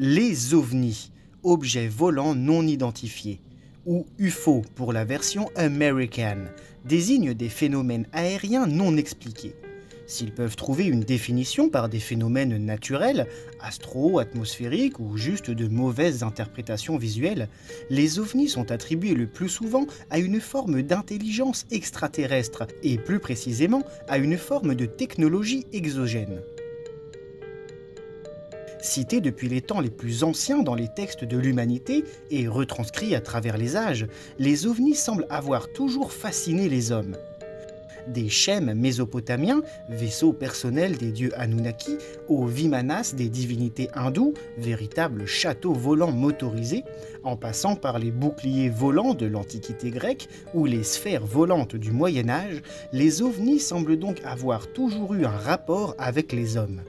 les ovnis, objets volants non identifiés, ou UFO pour la version American, désignent des phénomènes aériens non expliqués. S'ils peuvent trouver une définition par des phénomènes naturels, astro, atmosphériques ou juste de mauvaises interprétations visuelles, les ovnis sont attribués le plus souvent à une forme d'intelligence extraterrestre et plus précisément à une forme de technologie exogène. Cité depuis les temps les plus anciens dans les textes de l'humanité et retranscrits à travers les âges, les ovnis semblent avoir toujours fasciné les hommes des Shem mésopotamiens, vaisseaux personnels des dieux Anunnaki, aux Vimanas des divinités hindoues, véritables châteaux volants motorisés, en passant par les boucliers volants de l'Antiquité grecque ou les sphères volantes du Moyen Âge, les ovnis semblent donc avoir toujours eu un rapport avec les hommes.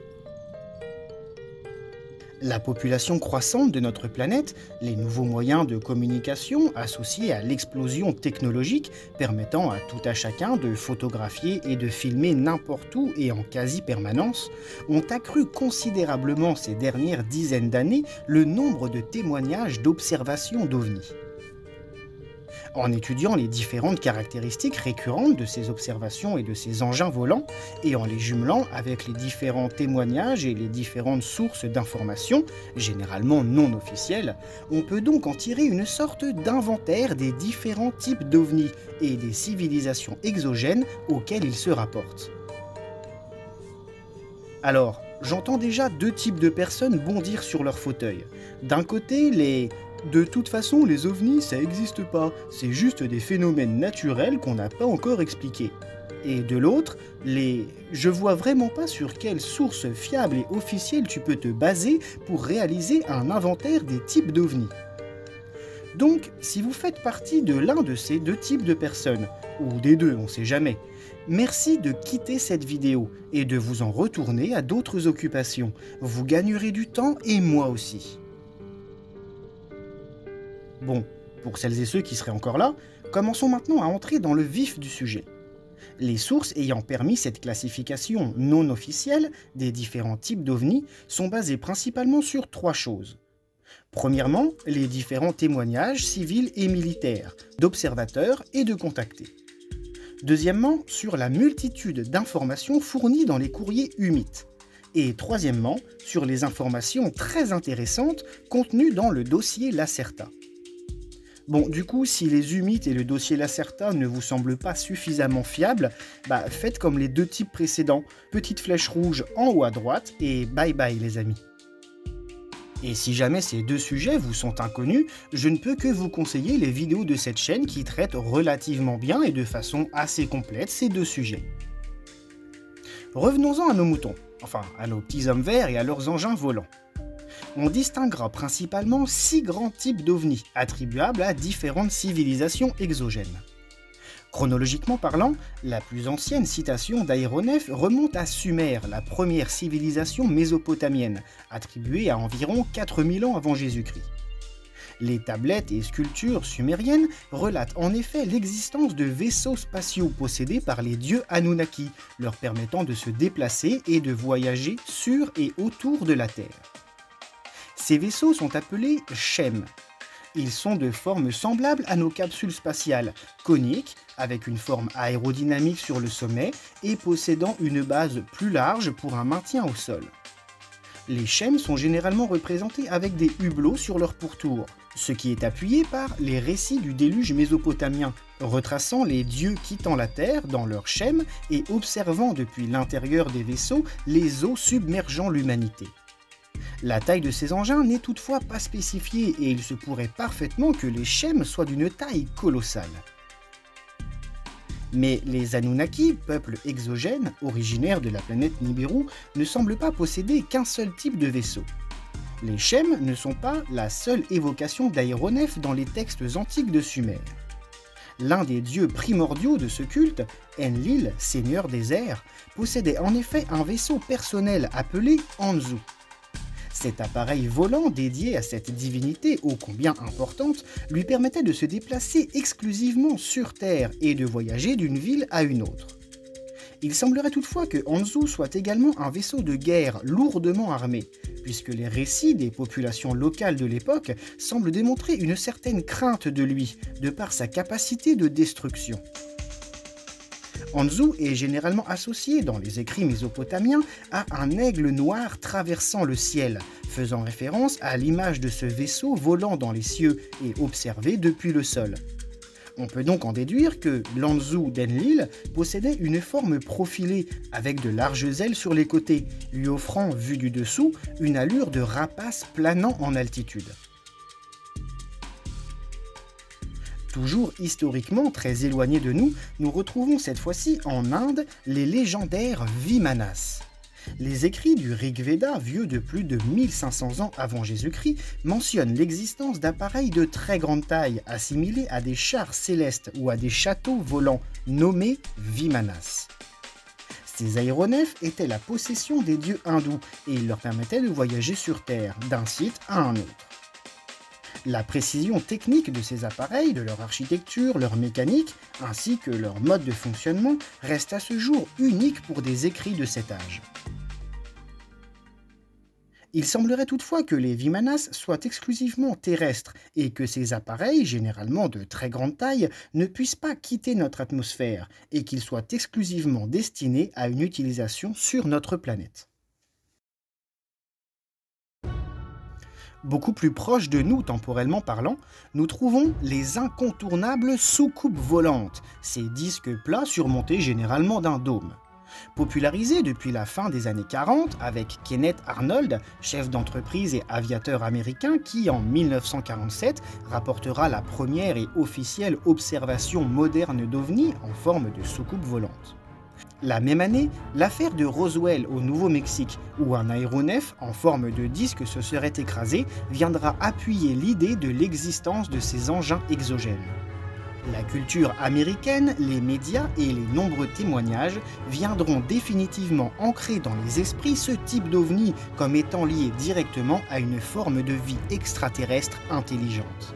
La population croissante de notre planète, les nouveaux moyens de communication associés à l'explosion technologique permettant à tout à chacun de photographier et de filmer n'importe où et en quasi-permanence, ont accru considérablement ces dernières dizaines d'années le nombre de témoignages d'observations d'ovnis. En étudiant les différentes caractéristiques récurrentes de ces observations et de ces engins volants, et en les jumelant avec les différents témoignages et les différentes sources d'informations, généralement non officielles, on peut donc en tirer une sorte d'inventaire des différents types d'ovnis et des civilisations exogènes auxquelles ils se rapportent. Alors, j'entends déjà deux types de personnes bondir sur leur fauteuil. D'un côté, les de toute façon, les ovnis, ça n'existe pas, c'est juste des phénomènes naturels qu'on n'a pas encore expliqués. Et de l'autre, les je vois vraiment pas sur quelle source fiable et officielle tu peux te baser pour réaliser un inventaire des types d'ovnis. Donc, si vous faites partie de l'un de ces deux types de personnes, ou des deux, on sait jamais, merci de quitter cette vidéo et de vous en retourner à d'autres occupations. Vous gagnerez du temps et moi aussi. Bon, pour celles et ceux qui seraient encore là, commençons maintenant à entrer dans le vif du sujet. Les sources ayant permis cette classification non officielle des différents types d'ovnis sont basées principalement sur trois choses. Premièrement, les différents témoignages civils et militaires, d'observateurs et de contactés. Deuxièmement, sur la multitude d'informations fournies dans les courriers humides. Et troisièmement, sur les informations très intéressantes contenues dans le dossier Lacerta. Bon, du coup, si les humides et le dossier Lacerta ne vous semblent pas suffisamment fiables, bah faites comme les deux types précédents, petite flèche rouge en haut à droite et bye bye les amis. Et si jamais ces deux sujets vous sont inconnus, je ne peux que vous conseiller les vidéos de cette chaîne qui traitent relativement bien et de façon assez complète ces deux sujets. Revenons-en à nos moutons, enfin à nos petits hommes verts et à leurs engins volants on distinguera principalement six grands types d'ovnis attribuables à différentes civilisations exogènes. Chronologiquement parlant, la plus ancienne citation d'aéronef remonte à Sumer, la première civilisation mésopotamienne, attribuée à environ 4000 ans avant Jésus-Christ. Les tablettes et sculptures sumériennes relatent en effet l'existence de vaisseaux spatiaux possédés par les dieux Anunnaki, leur permettant de se déplacer et de voyager sur et autour de la Terre. Ces vaisseaux sont appelés Shem. Ils sont de forme semblable à nos capsules spatiales, coniques, avec une forme aérodynamique sur le sommet et possédant une base plus large pour un maintien au sol. Les Shem sont généralement représentés avec des hublots sur leur pourtour, ce qui est appuyé par les récits du déluge mésopotamien, retraçant les dieux quittant la terre dans leur Shem et observant depuis l'intérieur des vaisseaux les eaux submergeant l'humanité. La taille de ces engins n'est toutefois pas spécifiée et il se pourrait parfaitement que les Shem soient d'une taille colossale. Mais les Anunnaki, peuple exogène, originaire de la planète Nibiru, ne semblent pas posséder qu'un seul type de vaisseau. Les Shem ne sont pas la seule évocation d'aéronefs dans les textes antiques de Sumer. L'un des dieux primordiaux de ce culte, Enlil, seigneur des airs, possédait en effet un vaisseau personnel appelé Anzu. Cet appareil volant dédié à cette divinité ô combien importante lui permettait de se déplacer exclusivement sur Terre et de voyager d'une ville à une autre. Il semblerait toutefois que Anzu soit également un vaisseau de guerre lourdement armé, puisque les récits des populations locales de l'époque semblent démontrer une certaine crainte de lui, de par sa capacité de destruction. Anzu est généralement associé dans les écrits mésopotamiens à un aigle noir traversant le ciel, faisant référence à l'image de ce vaisseau volant dans les cieux et observé depuis le sol. On peut donc en déduire que l'Anzu d'Enlil possédait une forme profilée avec de larges ailes sur les côtés, lui offrant, vu du dessous, une allure de rapace planant en altitude. Toujours historiquement très éloigné de nous, nous retrouvons cette fois-ci en Inde les légendaires Vimanas. Les écrits du Rig Veda, vieux de plus de 1500 ans avant Jésus-Christ, mentionnent l'existence d'appareils de très grande taille assimilés à des chars célestes ou à des châteaux volants nommés Vimanas. Ces aéronefs étaient la possession des dieux hindous et ils leur permettaient de voyager sur Terre d'un site à un autre. La précision technique de ces appareils, de leur architecture, leur mécanique, ainsi que leur mode de fonctionnement, reste à ce jour unique pour des écrits de cet âge. Il semblerait toutefois que les Vimanas soient exclusivement terrestres et que ces appareils, généralement de très grande taille, ne puissent pas quitter notre atmosphère et qu'ils soient exclusivement destinés à une utilisation sur notre planète. Beaucoup plus proche de nous temporellement parlant, nous trouvons les incontournables soucoupes volantes, ces disques plats surmontés généralement d'un dôme. Popularisés depuis la fin des années 40 avec Kenneth Arnold, chef d'entreprise et aviateur américain qui, en 1947, rapportera la première et officielle observation moderne d'OVNI en forme de soucoupe volante. La même année, l'affaire de Roswell au Nouveau-Mexique, où un aéronef en forme de disque se serait écrasé, viendra appuyer l'idée de l'existence de ces engins exogènes. La culture américaine, les médias et les nombreux témoignages viendront définitivement ancrer dans les esprits ce type d'ovni comme étant lié directement à une forme de vie extraterrestre intelligente.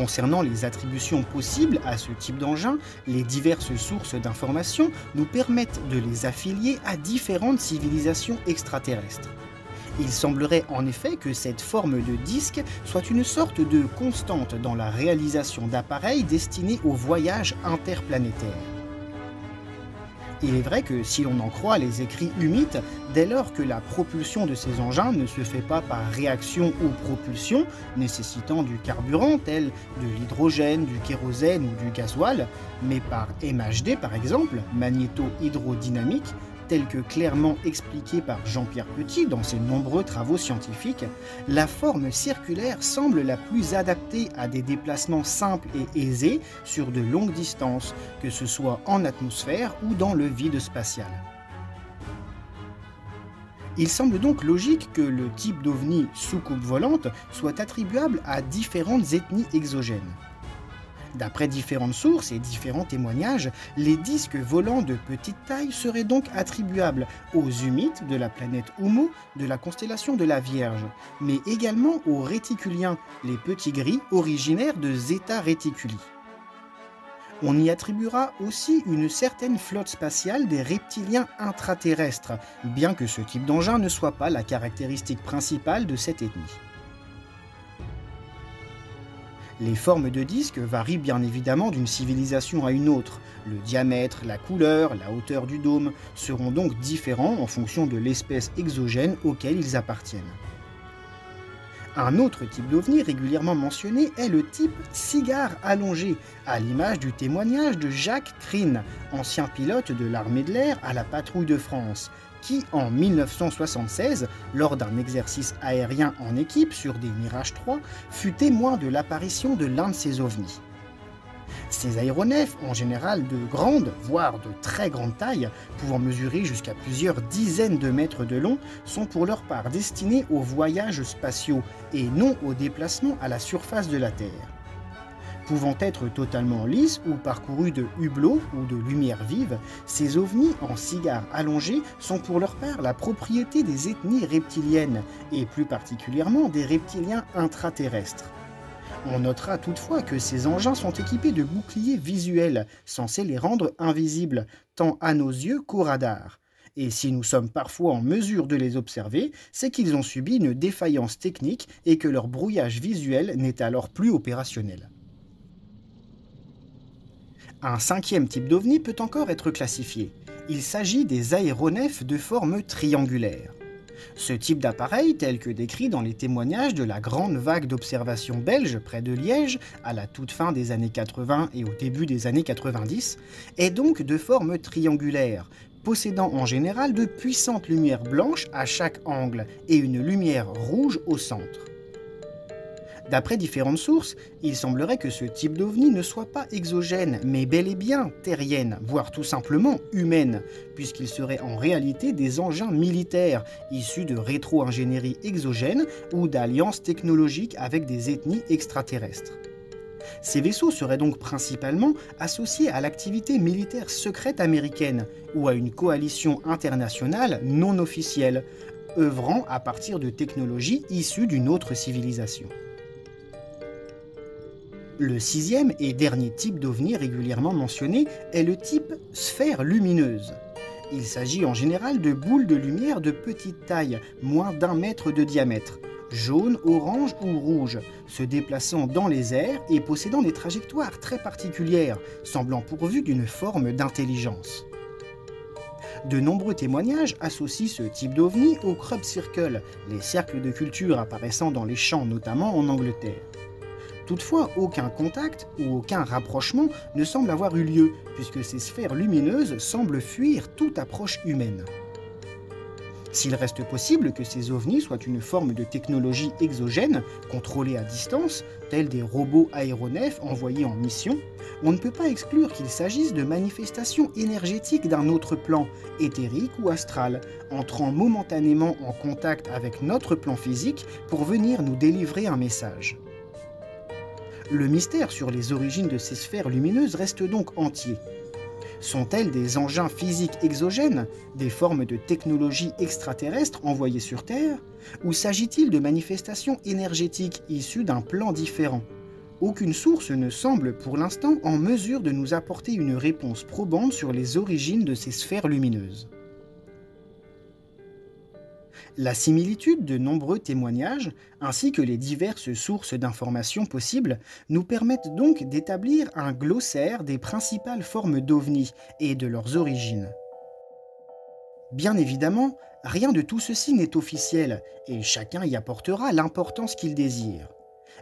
Concernant les attributions possibles à ce type d'engin, les diverses sources d'informations nous permettent de les affilier à différentes civilisations extraterrestres. Il semblerait en effet que cette forme de disque soit une sorte de constante dans la réalisation d'appareils destinés au voyage interplanétaire. Il est vrai que si l'on en croit les écrits humides, dès lors que la propulsion de ces engins ne se fait pas par réaction ou propulsion, nécessitant du carburant tel de l'hydrogène, du kérosène ou du gasoil, mais par MHD par exemple, magnéto-hydrodynamique, tel que clairement expliqué par Jean-Pierre Petit dans ses nombreux travaux scientifiques, la forme circulaire semble la plus adaptée à des déplacements simples et aisés sur de longues distances, que ce soit en atmosphère ou dans le vide spatial. Il semble donc logique que le type d'ovni sous-coupe volante soit attribuable à différentes ethnies exogènes. D'après différentes sources et différents témoignages, les disques volants de petite taille seraient donc attribuables aux humites de la planète Oumu de la constellation de la Vierge, mais également aux réticuliens, les petits gris originaires de Zeta Reticuli. On y attribuera aussi une certaine flotte spatiale des reptiliens intraterrestres, bien que ce type d'engin ne soit pas la caractéristique principale de cette ethnie. Les formes de disques varient bien évidemment d'une civilisation à une autre. Le diamètre, la couleur, la hauteur du dôme seront donc différents en fonction de l'espèce exogène auquel ils appartiennent. Un autre type d'ovni régulièrement mentionné est le type cigare allongé, à l'image du témoignage de Jacques Crine, ancien pilote de l'armée de l'air à la patrouille de France, qui, en 1976, lors d'un exercice aérien en équipe sur des Mirage 3, fut témoin de l'apparition de l'un de ces ovnis. Ces aéronefs, en général de grande, voire de très grande taille, pouvant mesurer jusqu'à plusieurs dizaines de mètres de long, sont pour leur part destinés aux voyages spatiaux et non au déplacement à la surface de la Terre pouvant être totalement lisses ou parcourus de hublots ou de lumière vive, ces ovnis en cigares allongés sont pour leur part la propriété des ethnies reptiliennes, et plus particulièrement des reptiliens intraterrestres. On notera toutefois que ces engins sont équipés de boucliers visuels, censés les rendre invisibles, tant à nos yeux qu'au radar. Et si nous sommes parfois en mesure de les observer, c'est qu'ils ont subi une défaillance technique et que leur brouillage visuel n'est alors plus opérationnel. Un cinquième type d'ovni peut encore être classifié. Il s'agit des aéronefs de forme triangulaire. Ce type d'appareil, tel que décrit dans les témoignages de la grande vague d'observation belge près de Liège, à la toute fin des années 80 et au début des années 90, est donc de forme triangulaire, possédant en général de puissantes lumières blanches à chaque angle et une lumière rouge au centre. D'après différentes sources, il semblerait que ce type d'ovni ne soit pas exogène, mais bel et bien terrienne, voire tout simplement humaine, puisqu'il serait en réalité des engins militaires issus de rétro-ingénierie exogène ou d'alliances technologiques avec des ethnies extraterrestres. Ces vaisseaux seraient donc principalement associés à l'activité militaire secrète américaine ou à une coalition internationale non officielle, œuvrant à partir de technologies issues d'une autre civilisation. Le sixième et dernier type d'ovni régulièrement mentionné est le type sphère lumineuse. Il s'agit en général de boules de lumière de petite taille, moins d'un mètre de diamètre, jaune, orange ou rouge, se déplaçant dans les airs et possédant des trajectoires très particulières, semblant pourvues d'une forme d'intelligence. De nombreux témoignages associent ce type d'ovni au crop circle, les cercles de culture apparaissant dans les champs notamment en Angleterre. Toutefois, aucun contact ou aucun rapprochement ne semble avoir eu lieu, puisque ces sphères lumineuses semblent fuir toute approche humaine. S'il reste possible que ces ovnis soient une forme de technologie exogène, contrôlée à distance, tels des robots aéronefs envoyés en mission, on ne peut pas exclure qu'il s'agisse de manifestations énergétiques d'un autre plan, éthérique ou astral, entrant momentanément en contact avec notre plan physique pour venir nous délivrer un message. Le mystère sur les origines de ces sphères lumineuses reste donc entier. Sont-elles des engins physiques exogènes, des formes de technologie extraterrestre envoyées sur Terre Ou s'agit-il de manifestations énergétiques issues d'un plan différent? Aucune source ne semble pour l'instant en mesure de nous apporter une réponse probante sur les origines de ces sphères lumineuses. La similitude de nombreux témoignages, ainsi que les diverses sources d'informations possibles, nous permettent donc d'établir un glossaire des principales formes d'ovnis et de leurs origines. Bien évidemment, rien de tout ceci n'est officiel, et chacun y apportera l'importance qu'il désire.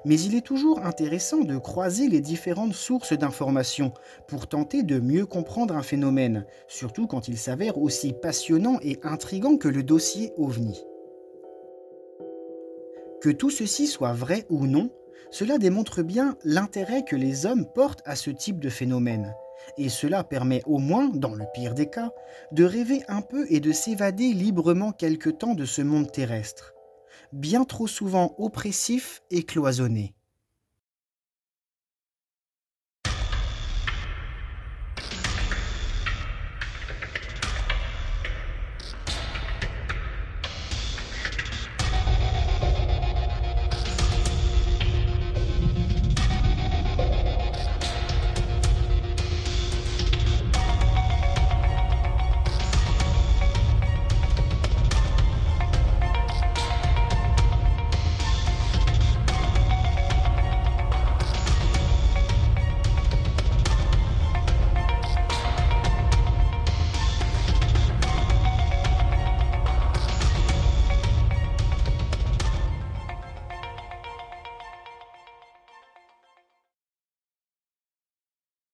Mais il est toujours intéressant de croiser les différentes sources d'informations pour tenter de mieux comprendre un phénomène, surtout quand il s'avère aussi passionnant et intrigant que le dossier OVNI. Que tout ceci soit vrai ou non, cela démontre bien l'intérêt que les hommes portent à ce type de phénomène. Et cela permet au moins, dans le pire des cas, de rêver un peu et de s'évader librement quelque temps de ce monde terrestre bien trop souvent oppressif et cloisonné.